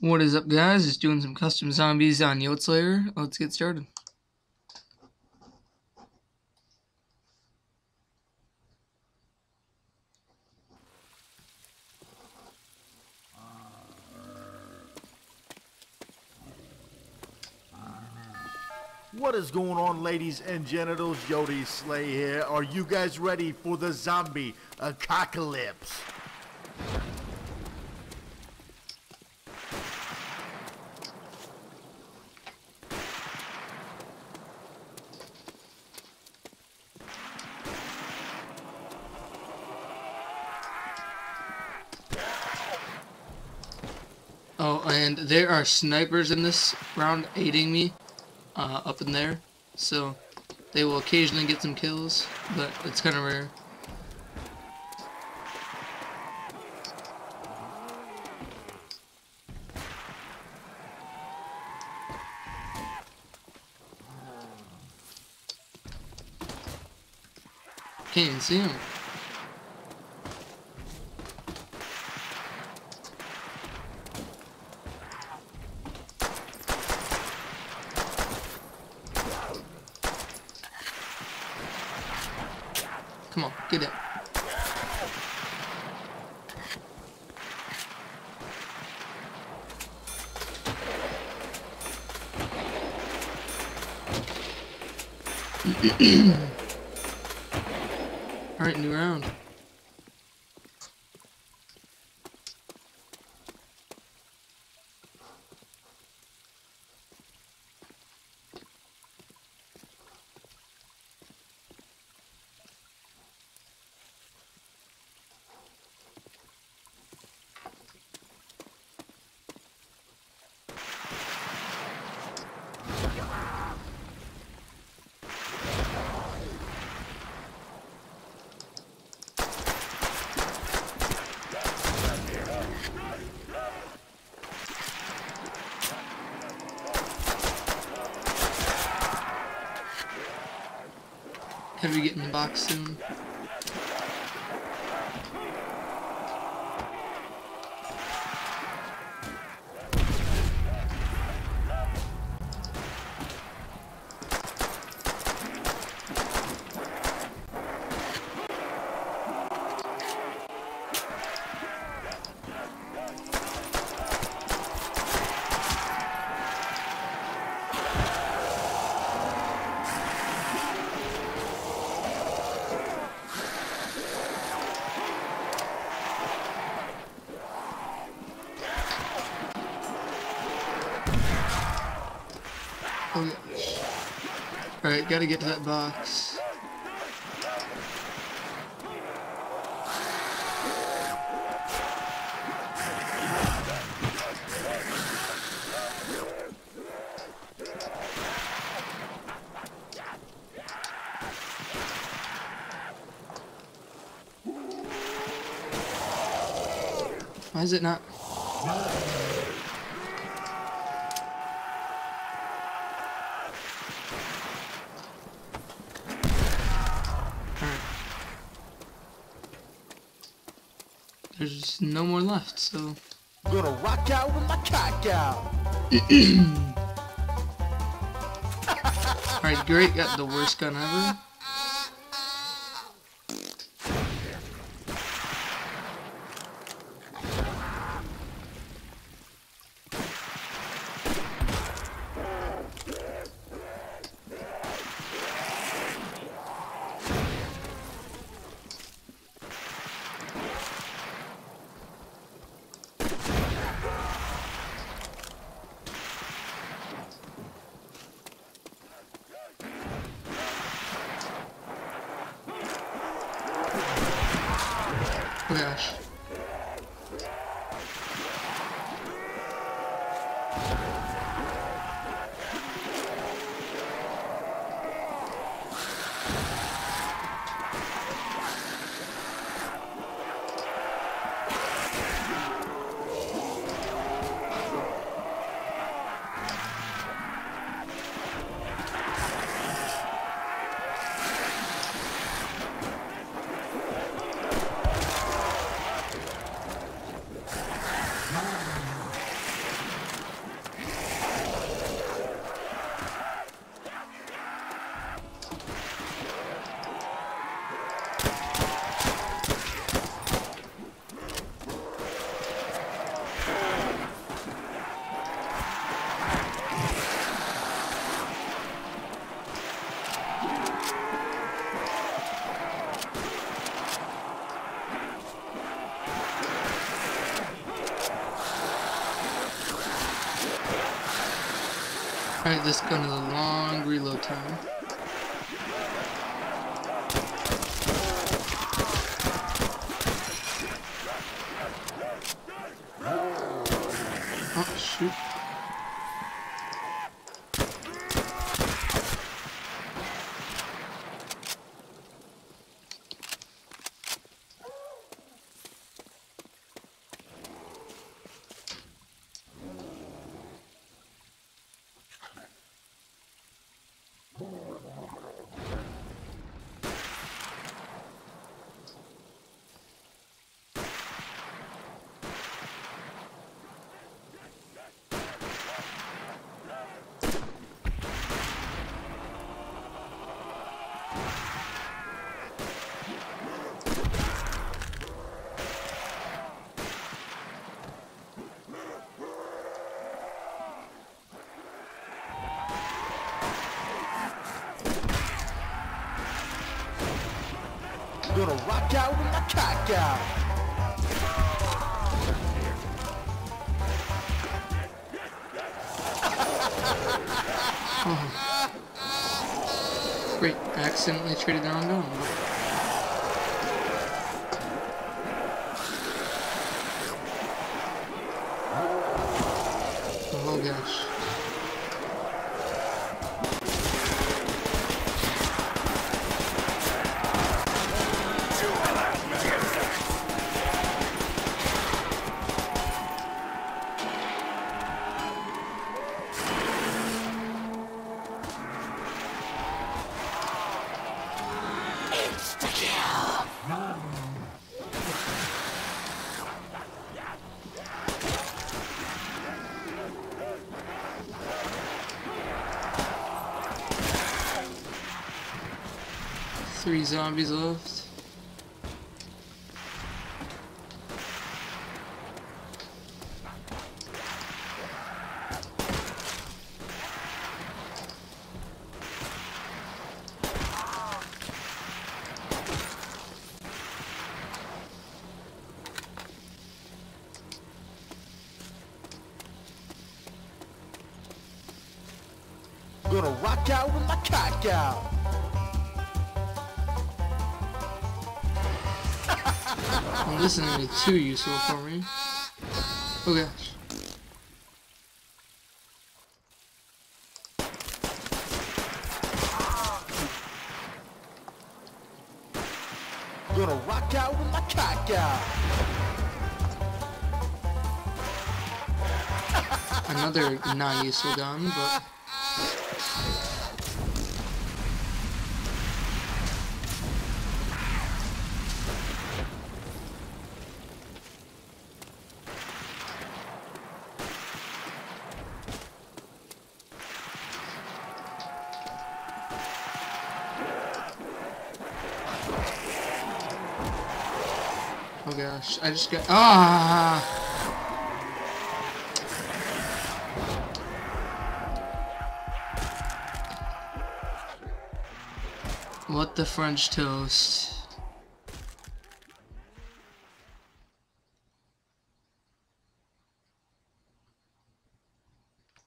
What is up, guys? Just doing some custom zombies on Yote's Lair. Let's get started. What is going on, ladies and genitals? Yodi Slay here. Are you guys ready for the zombie apocalypse? Oh, and there are snipers in this round aiding me uh, up in there. So they will occasionally get some kills, but it's kind of rare. Can't even see him. Come on, get it. Alright, new round. Be getting the box soon. Alright, gotta get to that box. Why is it not? There's just no more left, so. Gonna rock out with my cock out. Alright, great, got the worst gun ever. smash. Alright, this gun is a long reload time. Oh, shoot. Gonna rock out with my cock out. Great, I accidentally traded the wrong gun. Oh gosh. Three zombies left. Gonna rock out with my cock out. Well, this isn't gonna too useful for me. Oh gosh. Gonna rock out with my cock out. Another non-useful gun, but gosh, I just got ah. What the French toast?